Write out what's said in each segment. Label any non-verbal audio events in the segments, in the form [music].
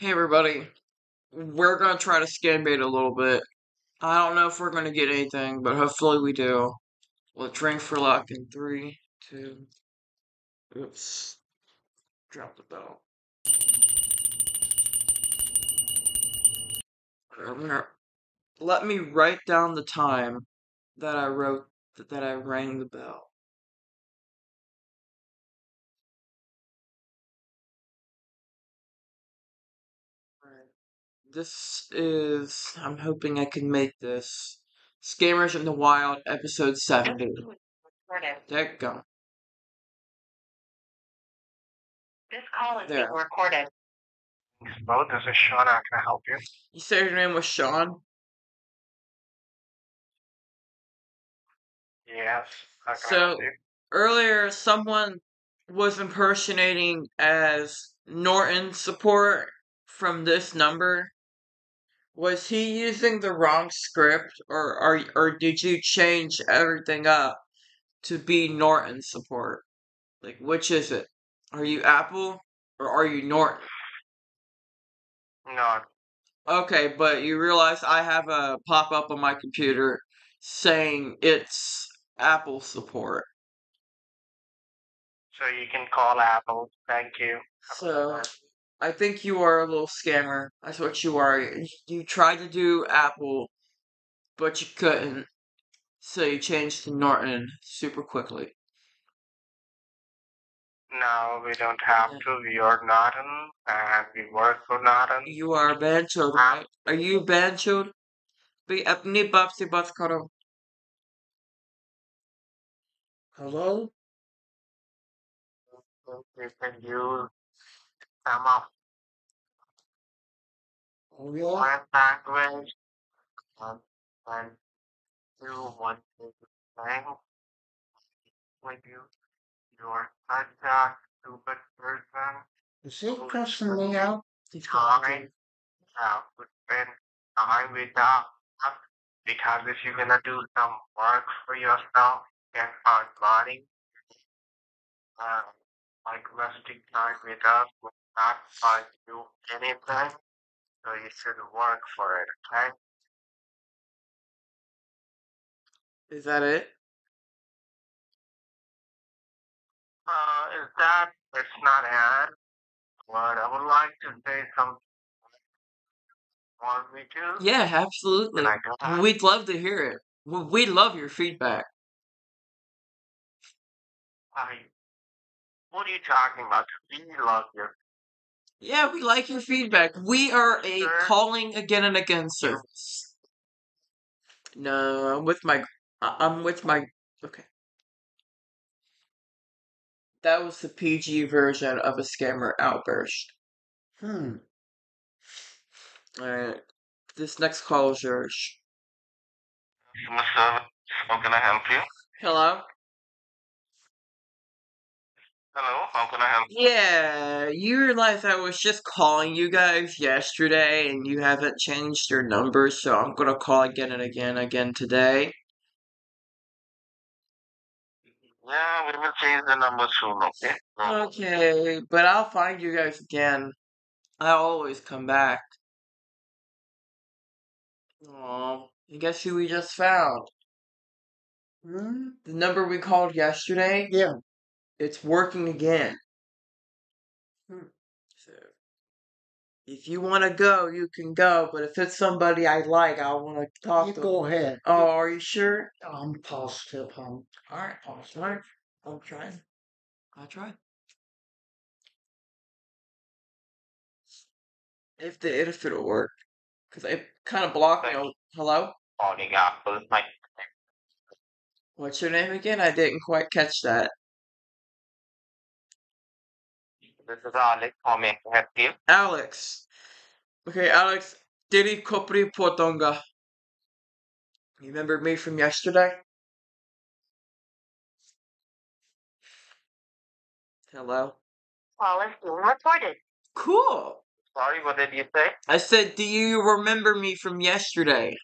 Hey everybody, we're gonna try to scam bait a little bit. I don't know if we're gonna get anything, but hopefully we do. Let's drink for luck in three, two. Oops, drop the bell. Let me write down the time that I wrote that I rang the bell. This is. I'm hoping I can make this. Scammers in the Wild, episode 70. There you go. This call is There. being recorded. Hello, this is Sean. How can I help you? You said your name was Sean? Yes. How can I So- help you? Earlier, someone was impersonating as Norton support from this number. Was he using the wrong script, or or or did you change everything up to be Norton support? Like, which is it? Are you Apple or are you Norton? No, Okay, but you realize I have a pop up on my computer saying it's Apple support. so you can call Apple. Thank you. So I think you are a little scammer. That's what you are. You, you tried to do Apple, but you couldn't. So you changed to Norton super quickly. No, we don't have to. We are Norton, and we work for Norton. You are banchoed, right? Are you banchoed? भी अपनी बाप से बात करो. Hello? We can use Oh yeah? foreign language, and and you want to thing with you. You are such a stupid person. Is he cussing me out? Time uh, to spend time with us because if you're gonna do some work for yourself, you can earn money. Uh, like wasting time with us not find you anything, so you should work for it, okay? Is that it? Uh, is that it's not ad, but I would like to say something. Want me to? Yeah, absolutely. Can I do? We'd love to hear it. We we love your feedback. I, what are you talking about? We love your Yeah, we like your feedback. We are a calling again and again service. No, I'm with my. I- I'm with my. Okay. That was the PG version of a scammer outburst. Hmm. Alright. This next call is yours. customer service. How can I help you? Hello? Hello, how can I help you? Yeah, you realize I was just calling you guys yesterday and you haven't changed your number, so I'm gonna call again and again again today. Yeah, we will change the number soon, okay? No. Okay, but I'll find you guys again. I always come back. Aw, and guess who we just found? Hmm? The number we called yesterday, Yeah. It's working again. Hmm. So, if you want to go, you can go, but if it's somebody I like, I want to talk to You to go ahead. Oh, are you sure? I'm positive, um. Alright, alright. I'll try. I'll try. If the if it'll work. Because it kind of blocked me. Oh, Hello? My What's your name again? I didn't quite catch that. This is Alex. How may I help you? Alex. Okay, Alex. Diri Kopri Potonga. You remember me from yesterday? Hello? Call is being recorded. Cool. Sorry, what did you say? I said, do you remember me from yesterday?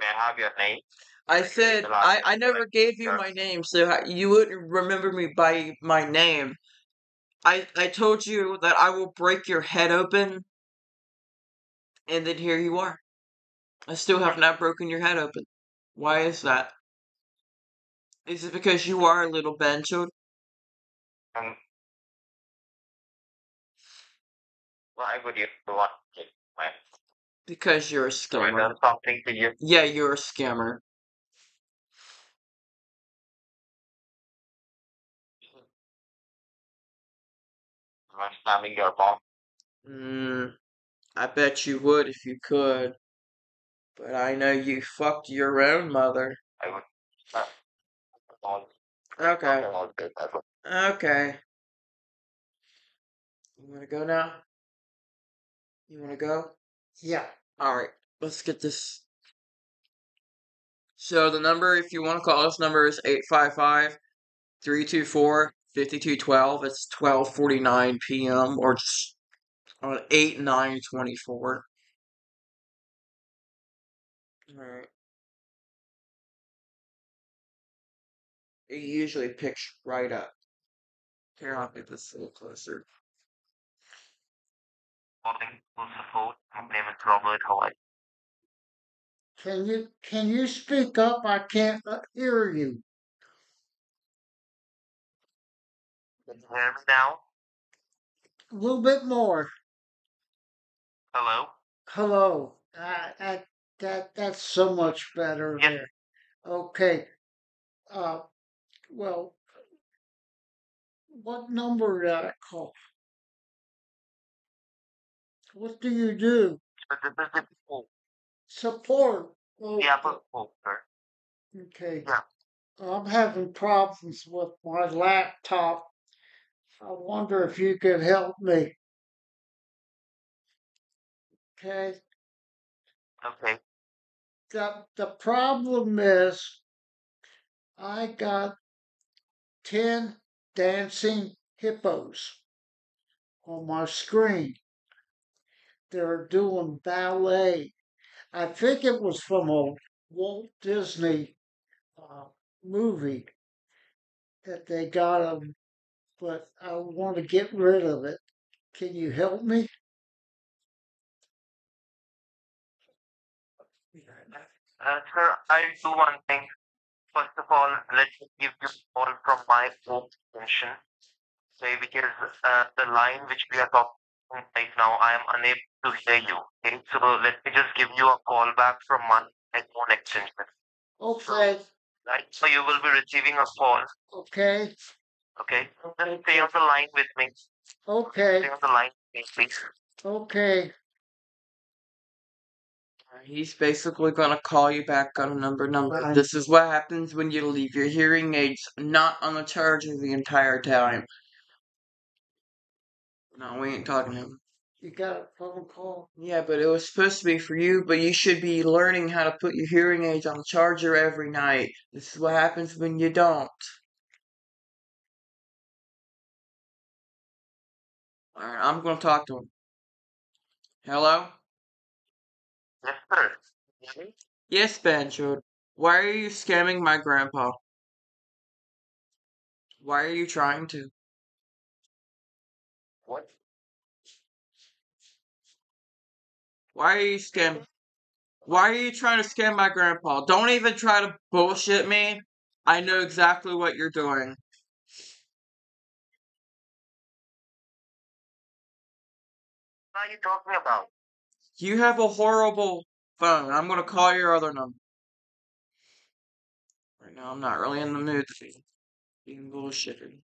May I have your name? I said I, I never gave you my name, so you wouldn't remember me by my name. I I told you that I will break your head open, and then here you are. I still have not broken your head open. Why is that? Is it because you are a little Bencho? And um, why would you want to Because you're a scammer. something to you? Yeah, you're a scammer. Slamming your mom? Mm, I bet you would if you could. But I know you fucked your own mother. I would. Uh, Okay. Okay. You wanna go now? You wanna go? Yeah. Alright, let's get this. So the number, if you want to call this number, is 855 324 5212. It's 1249 p.m. or just on 8 9 24. Alright. It usually picks right up. Here, I'll get this a little closer. Morning, full support. My name is Robert. How are you? Can you can you speak up? I can't uh, hear you. Can you hear me now? A little bit more. Hello? Hello. Uh, that that that's so much better Yeah. there. Okay. Uh, well, what number did I call? What do you do? But this is the. Support. The Okay. upper phone. Okay. Yeah. I'm having problems with my laptop. I wonder if you could help me. Okay. Okay. The the problem is I got ten dancing hippos on my screen. They're doing ballet. I think it was from a Walt Disney uh, movie that they got them, but I want to get rid of it. Can you help me? Uh, sir, I'll do one thing. First of all, let me give you a call from my home extension. Okay, because uh, the line which we are talking right now, I am unable to hear you. Okay, so let me just give you a call back from my phone extension. Okay, Right, so you will be receiving a call. okay, Okay, just stay on the line with me. okay, Stay on the line with me, please. okay. He's basically gonna call you back on a number number. Fine. This is what happens when you leave your hearing aids not on the charger the entire time. No, we ain't talking to him. You got a phone call? Yeah, but it was supposed to be for you, but you should be learning how to put your hearing aids on the charger every night. This is what happens when you don't. Alright, I'm gonna talk to him. Hello? Yes, sir. Yes, Banjo. Why are you scamming my grandpa? Why are you trying to? What? Why are you scamming? Why are you trying to scam my grandpa? Don't even try to bullshit me. I know exactly what you're doing. What are you talking about? You have a horrible phone. I'm gonna call your other number. Right now, I'm not really in the mood to be being bullshitted.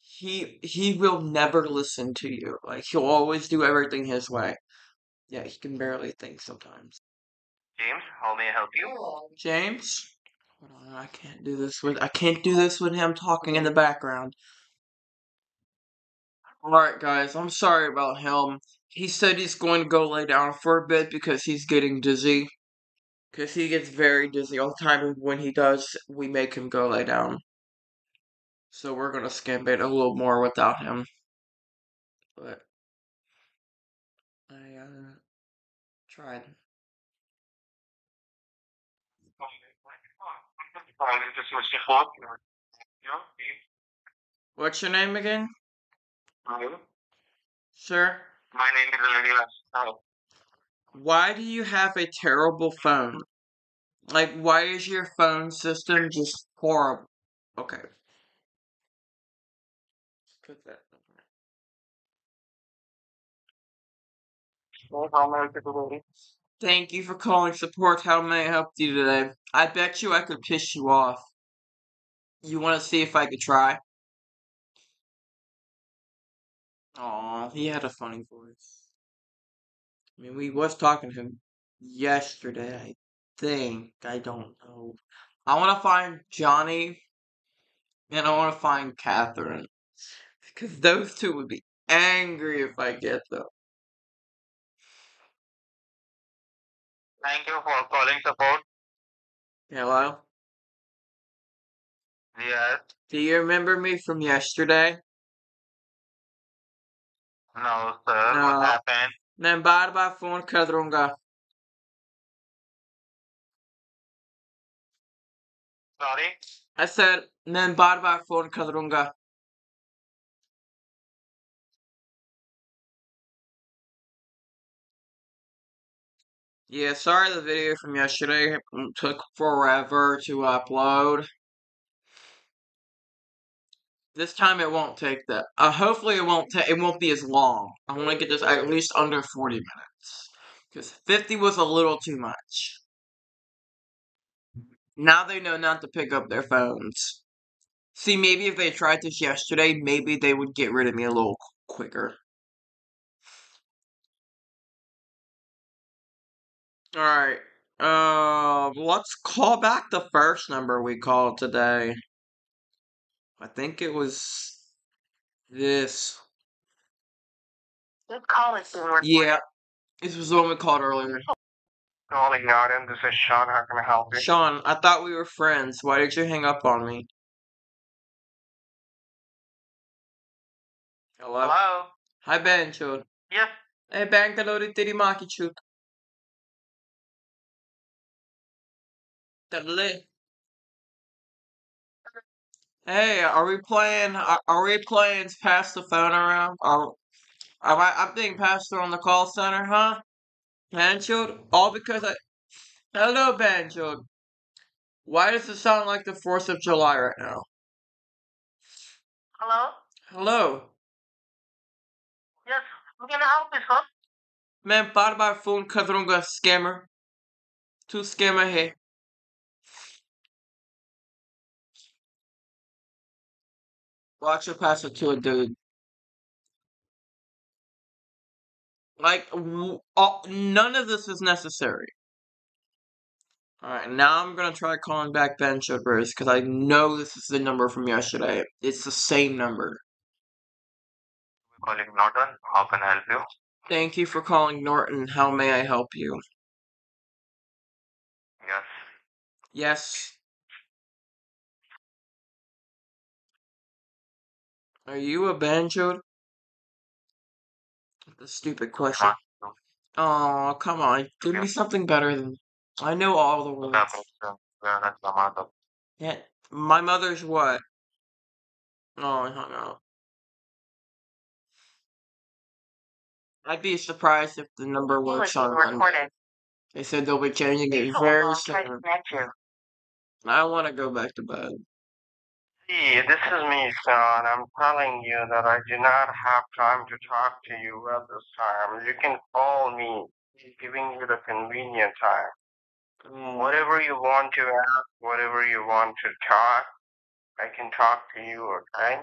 He he will never listen to you. Like he'll always do everything his way. Yeah, he can barely think sometimes. James, how may I help you? James, hold on, I can't do this with I can't do this with him talking in the background. Alright, guys, I'm sorry about him. He said he's going to go lay down for a bit because he's getting dizzy. Because he gets very dizzy all the time, and when he does, we make him go lay down. So we're gonna skip it a little more without him. But I uh tried. What's your name again, My sir? my name is Olivia. Why do you have a terrible phone? Like, why is your phone system just horrible? Okay. Put that. how may I help you today? Thank you for calling support. How may I help you today? I bet you I could piss you off. You want to see if I could try? Aw, he had a funny voice. I mean, we was talking to him yesterday, I think. I don't know. I want to find Johnny and I want to find Catherine. Because those two would be angry if I get them. Thank you for calling support. Hello? Yes. Do you remember me from yesterday? No, sir. No. What happened? मैं बार बार phone कर दूंगा Sorry. I said मैं बार बार phone कर दूंगा Yeah, sorry the video from yesterday took forever to upload. This time it won't take that. Uh, hopefully it won't take. It won't be as long. I want to get this at least under forty minutes because fifty was a little too much. Now they know not to pick up their phones. See, maybe if they tried this yesterday, maybe they would get rid of me a little quicker. Alright. Uh, let's call back the first number we called today. I think it was this. This call is being recorded. Yeah, this was the one we called earlier. Calling Garden. This is Sean. How can I help you? Sean, I thought we were friends. Why did you hang up on me? Hello? Hello. Hi, Ben, chud. Yes. Hey, Ben, kalori teri maa ki chud. Tadle. Hey, are we playing? Are, are we playing? Pass the phone around. Are, am I? I'm being passed on the call center, huh? Banfield, all because I. Hello, Banfield. Why does it sound like the Fourth of July right now? Hello. Hello. Yes, I'm gonna help you, sir. Man, bought my phone because I'm gonna scammer. Two scammer here. Watch your pass it to a dude. Like, w- all, none of this is necessary. Alright, now I'm gonna try calling back Ben Shudbers because I know this is the number from yesterday. It's the same number. Calling Norton. How can I help you? Thank you for calling Norton. How may I help you? Yes. Yes. Are you a banjo? The stupid question. Oh, come on. Give me something better than. I know all the words. That makes sense. Yeah, that's the mother. Yeah. My mother's what? Oh, I hung up. I'd be surprised if the number works on Monday. They said they'll be changing it very while I try to soon. I want to go back to bed. See, this is me, son. I'm telling you that I do not have time to talk to you at this time. You can call me. Giving you the convenient time. Oh, Whatever you want to ask, whatever you want to talk, I can talk to you, okay?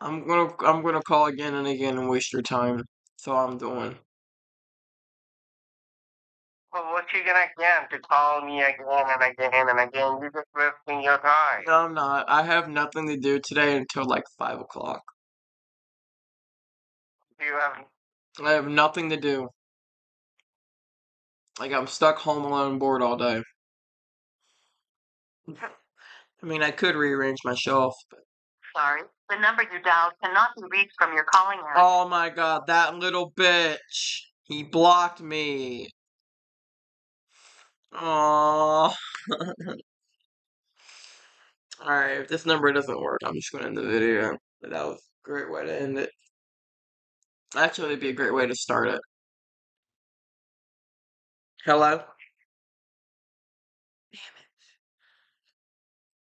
I'm gonna I'm gonna call again and again and waste your time. All I'm doing. Well, what you gonna get to call me again and again and again? You're just wasting your time. No, I'm not. I have nothing to do today until like five o'clock. You have I have nothing to do. Like I'm stuck home alone bored all day. [laughs] I mean, I could rearrange my shelf, but Sorry. The number you dialed cannot be reached from your calling area. oh my god, that little bitch. He blocked me. Aww. Alright, if this number doesn't work, I'm just gonna end the video. But that was a great way to end it. Actually, it'd be a great way to start it. Hello? Damn it.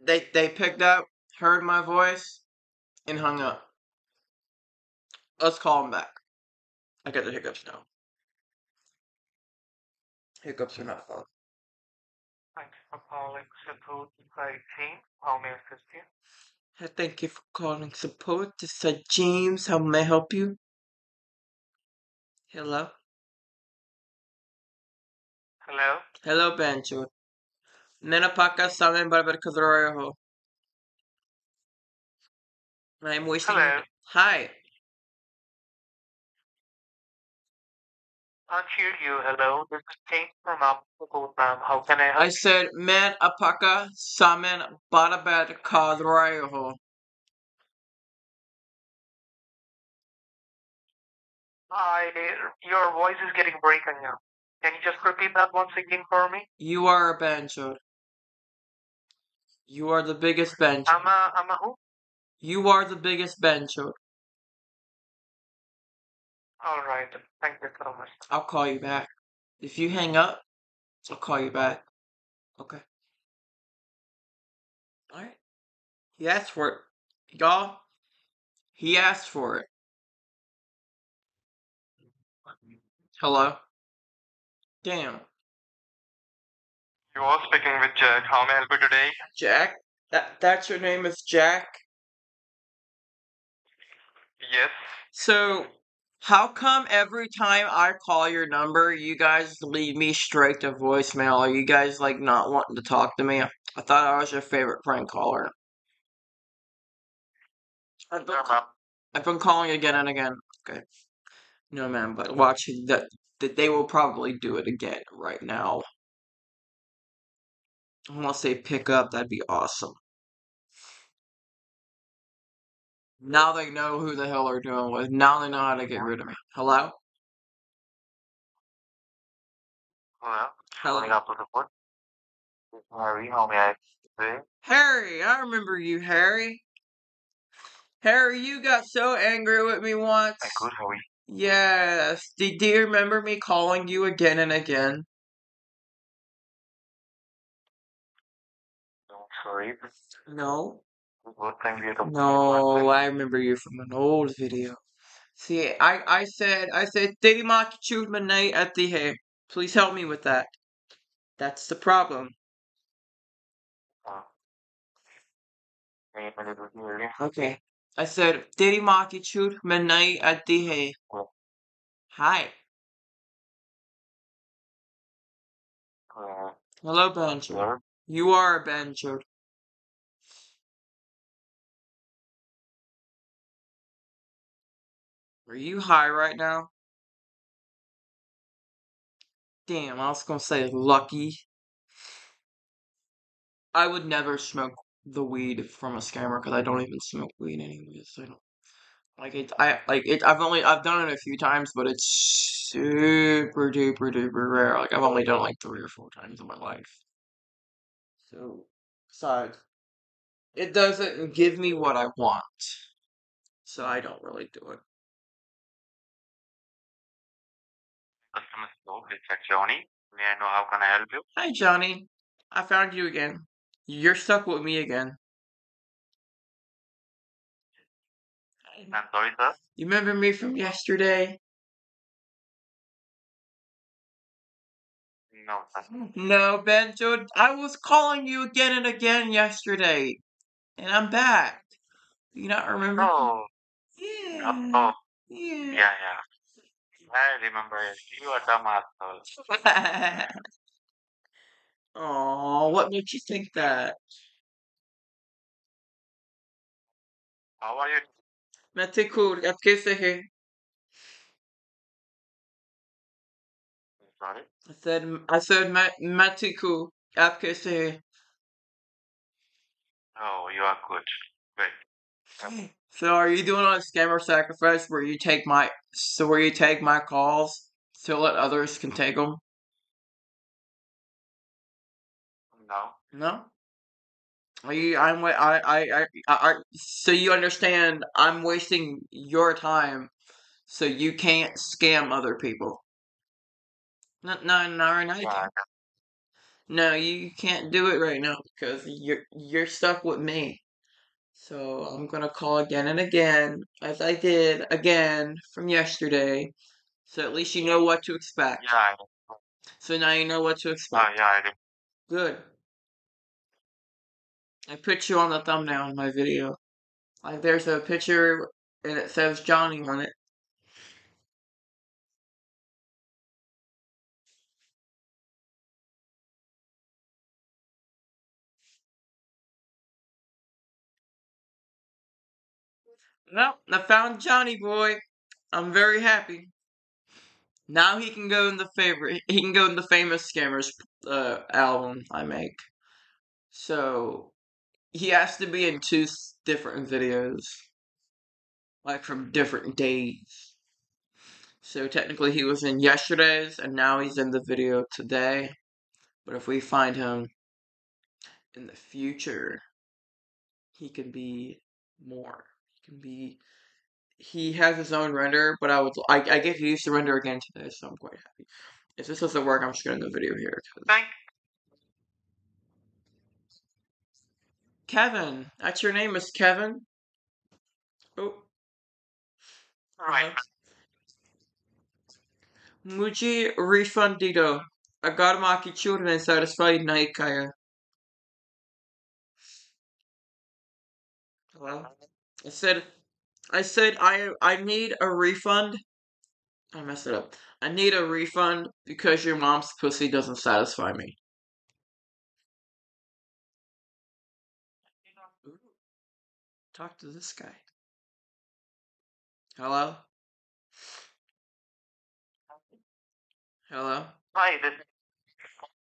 They they picked up, heard my voice, and hung up. Let's call them back. I got the hiccups now. Hiccups are not fun. For calling support team. How may I assist you? I Thank you for calling support. This is James. How may I help you? Hello? Hello? Hello, Banjo. Nenapaka Samen Barbarkazarayo. I'm wishing. Hello. Hi. Can't hear you. Hello? This is James from Apple ma'am. How can I help I said Man Apaka Samen Barbarkazarayo. Hi, your voice is getting breaking now. Can you just repeat that once again for me? You are a Banjo. You are the biggest Banjo. I'm a, I'm a who? You are the biggest Banjo. Alright, thank you so much. I'll call you back. If you hang up, I'll call you back. Okay. Alright. He asked for it. Y'all, he asked for it. Hello? Damn. You are speaking with Jack. How may I help you today? Jack? That that's your name is Jack? Yes. So how come every time I call your number, you guys leave me straight to voicemail? Are you guys like not wanting to talk to me? I thought I was your favorite prank caller. I've been, Sure, ma'am. I've been calling again and again. Okay. No, man, but watching that that they will probably do it again right now. Unless they pick up, that'd be awesome. Now they know who the hell they're doing with. Now they know how to get rid of me. Hello? Hello? Hello? Calling up to report. This Harry. How may I? Harry, I remember you, Harry. Harry, you got so angry with me once. I'm good. How? Yes. Do, do you remember me calling you again and again? No. No. What time do you have No, I remember you from an old video. See, I, I said, I said, Diddy Makichu Manay at the hay. Please help me with that. That's the problem. Name and it was here. Okay. I said, Diddy Makichu Manay at the hay. Hi. Uh, Hello, Banjo. You are a Banjo. Are you high right now? Damn, I was gonna say lucky. I would never smoke the weed from a scammer because I don't even smoke weed anyways. I don't like it. I like it. I've only I've done it a few times, but it's super duper duper rare. Like I've only done it like three or four times in my life. So, besides, it doesn't give me what I want, so I don't really do it. Customer support. It's Johnny. May I know how can I help you? Hi, Johnny. I found you again. You're stuck with me again. I'm sorry, sir. You remember me from yesterday? No, sir. No, Benjo. I was calling you again and again yesterday, and I'm back. Do you not remember? Oh, Yeah. oh, Yeah. yeah, yeah. I remember it. You are dumb asshole. Oh, what makes you think that? How are you? मैं ठीक हूँ आप कैसे हैं? Sorry. I said I said मैं मैं ठीक हूँ आप कैसे हैं? Oh, you are good. So are you doing a scammer sacrifice where you take my so where you take my calls to let others can take them? No. No. Are you, I'm, wa- I, I, I, I, so you understand, I'm wasting your time, so you can't scam other people. No, no, no, no, you can't. No, you can't do it right now because you're you're stuck with me. So I'm gonna call again and again, as I did again from yesterday. So at least you know what to expect. yeah, I. So now you know what to Uh, expect. yeah, I do. Good. I put you on the thumbnail in my video. Like there's a picture and it says Johnny on it. Well, I found Johnny boy. I'm very happy. Now he can go in the favorite. He can go in the famous scammers uh, album I make. So he has to be in two different videos, like from different days. So technically, he was in yesterday's, and now he's in the video today. But if we find him in the future, he can be more. He can be. He has his own render, but I would. I, I get to use the render again today, so I'm quite happy. If this doesn't work, I'm just gonna end the video here. Thank Kevin, that's your name is Kevin. Oh, Right. Uh-huh. Muji refundido. Agora maki children satisfied naikaya. Hello? I said, I said I I need a refund. I messed it up. I need a refund because your mom's pussy doesn't satisfy me. Ooh. Talk to this guy. Hello? Hello? Hi, this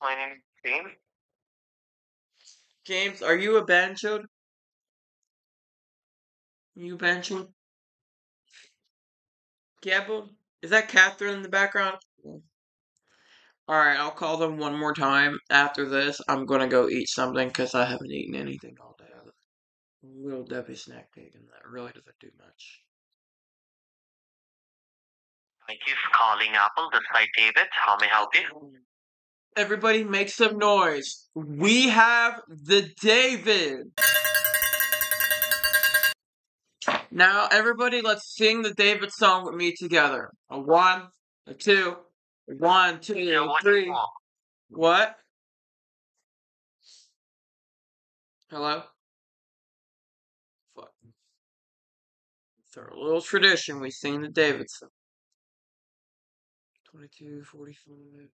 my name is James. James, are you a banchoed? You banchoed? Gabble? Is that Catherine in the background? Alright, I'll call them one more time. After this, I'm gonna go eat something because I haven't eaten anything all day. A little Debbie snack cake, and that really doesn't do much. Thank you for calling Apple. This is David. How may I help you? Everybody make some noise. We have the David. Now, everybody, let's sing the David song with me together. A one, a two, a one, two, Yeah, what three. What? Hello? Fuck. It's our little tradition. We sing the David song. 22, 45.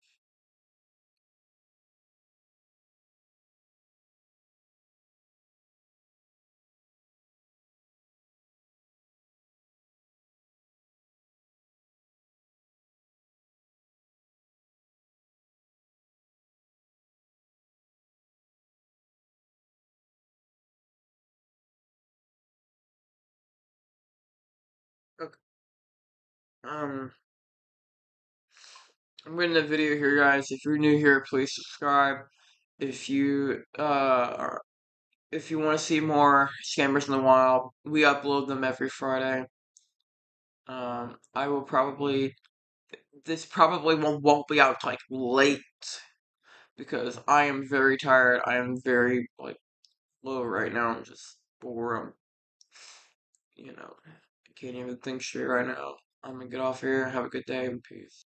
Um, I'm ending the video here, guys. If you're new here, please subscribe. If you uh, if you want to see more scammers in the wild, we upload them every Friday. Um, I will probably this probably won't, won't be out like late because I am very tired. I am very like low right now. I'm just bored. I'm, You know, I can't even think straight right now. I'm gonna get off here. Have a good day and peace.